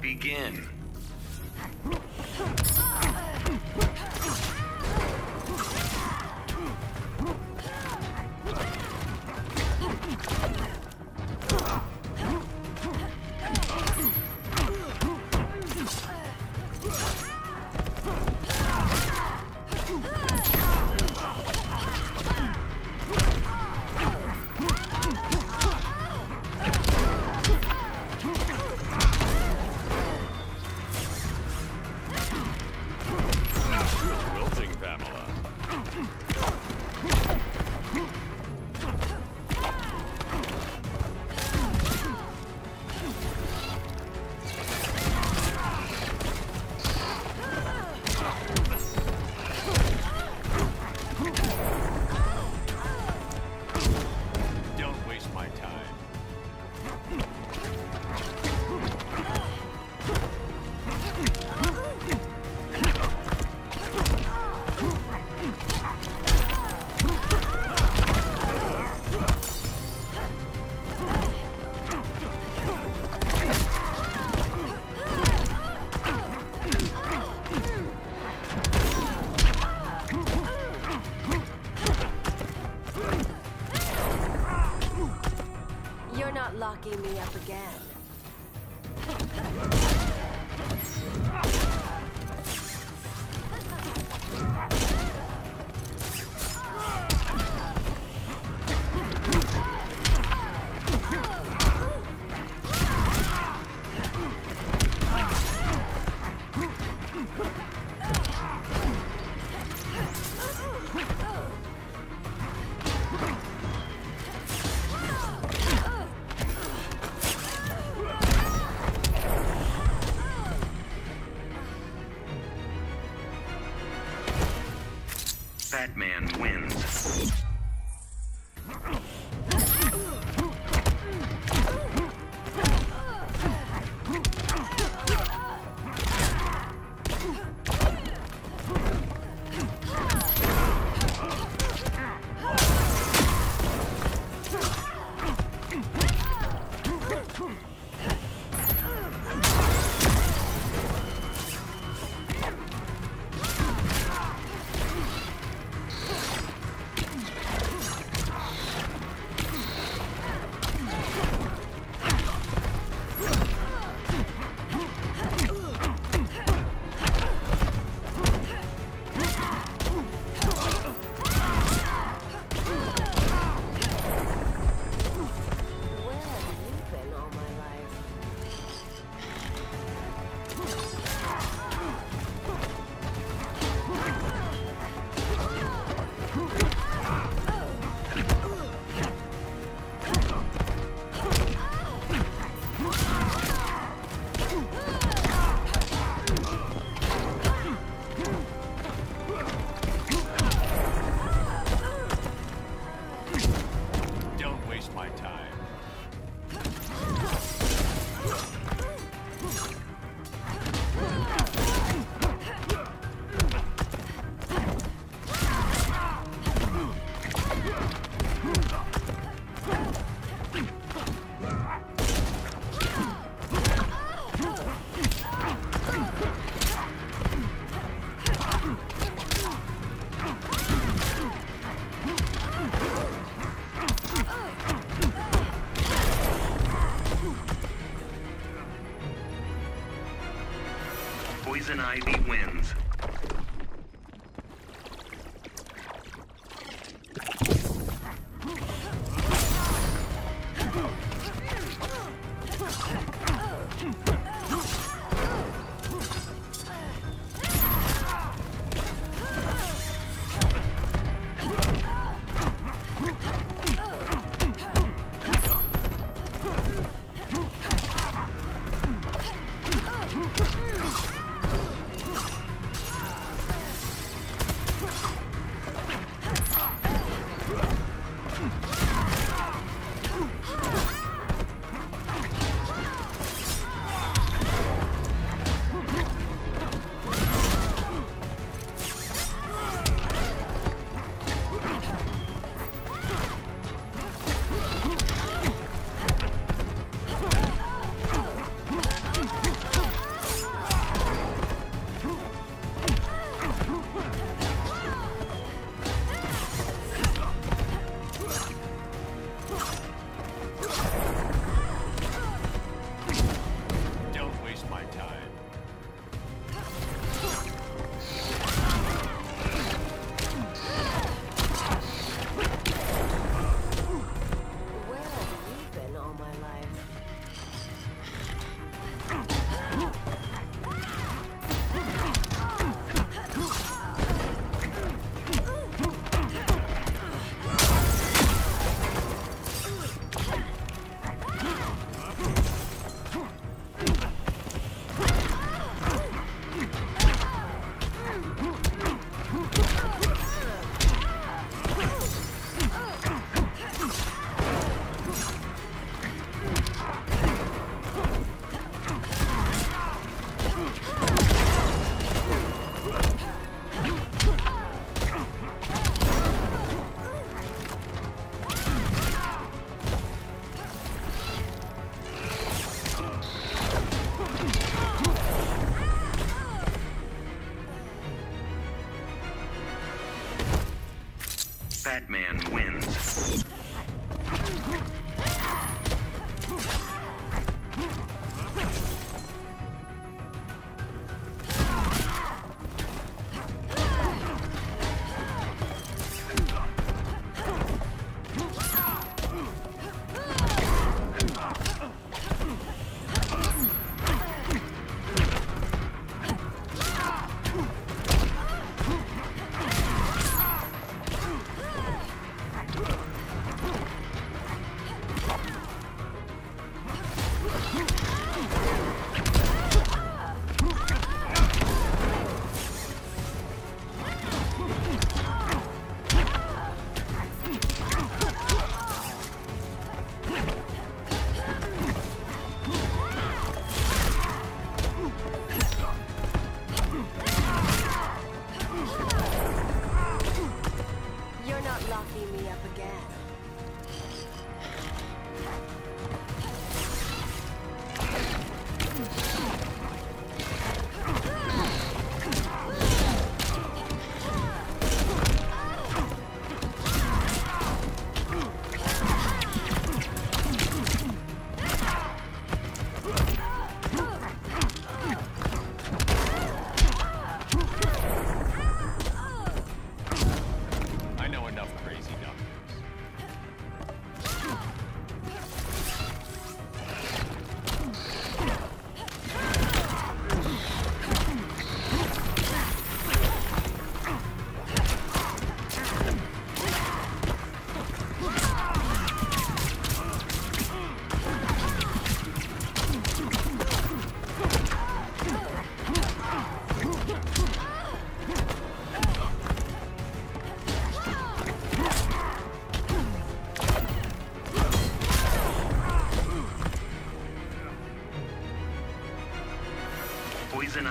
Begin. Batman wins. Batman wins.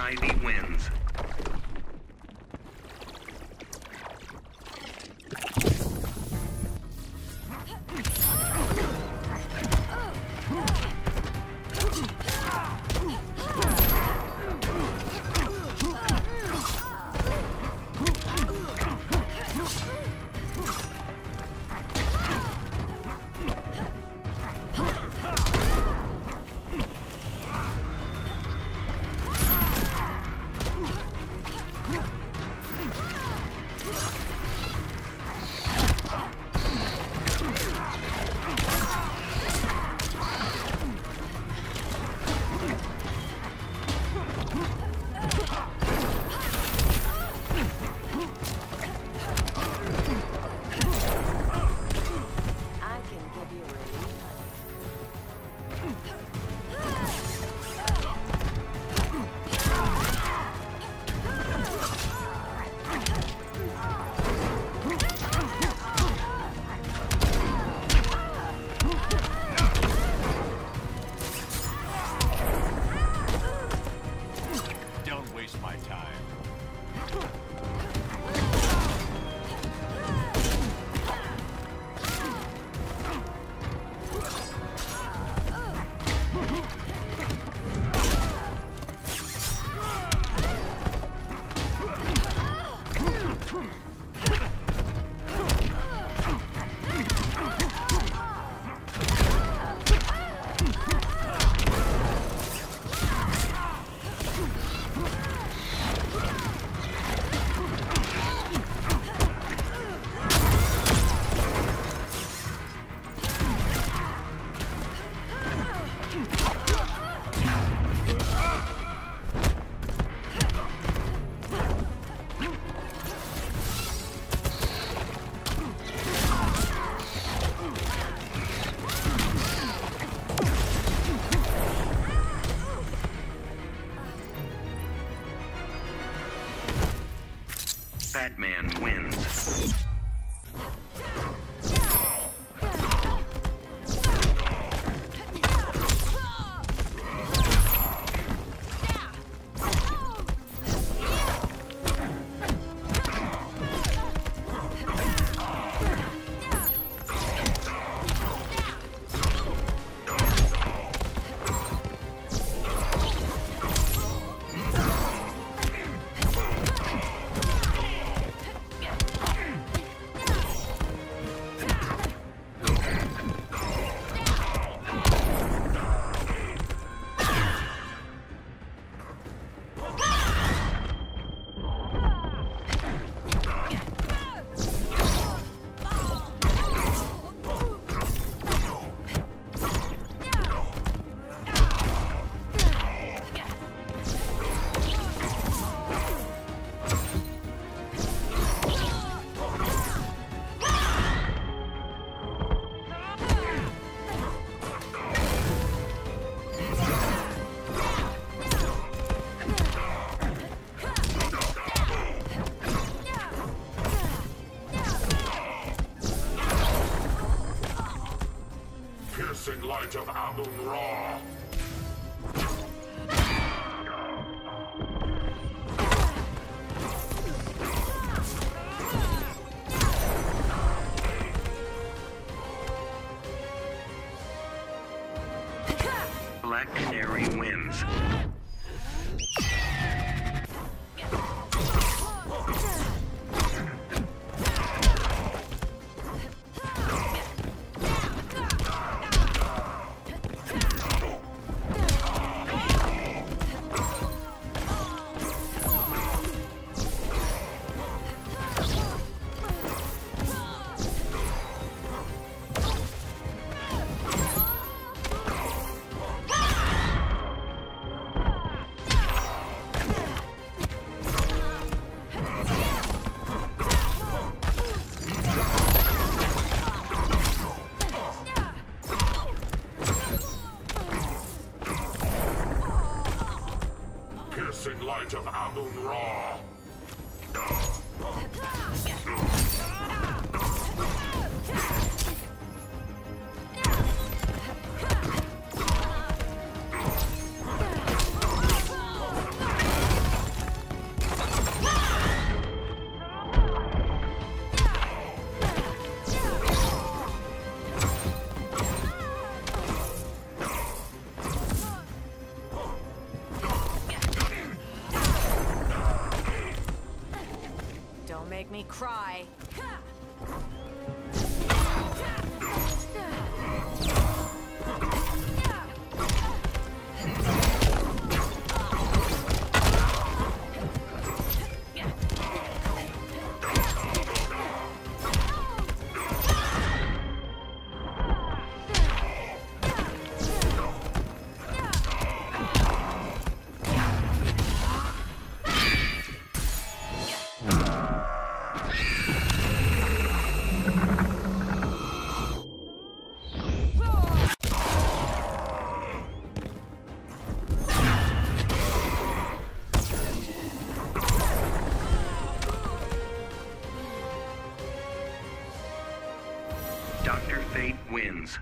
Ivy wins. Black Canary Dr. Fate wins.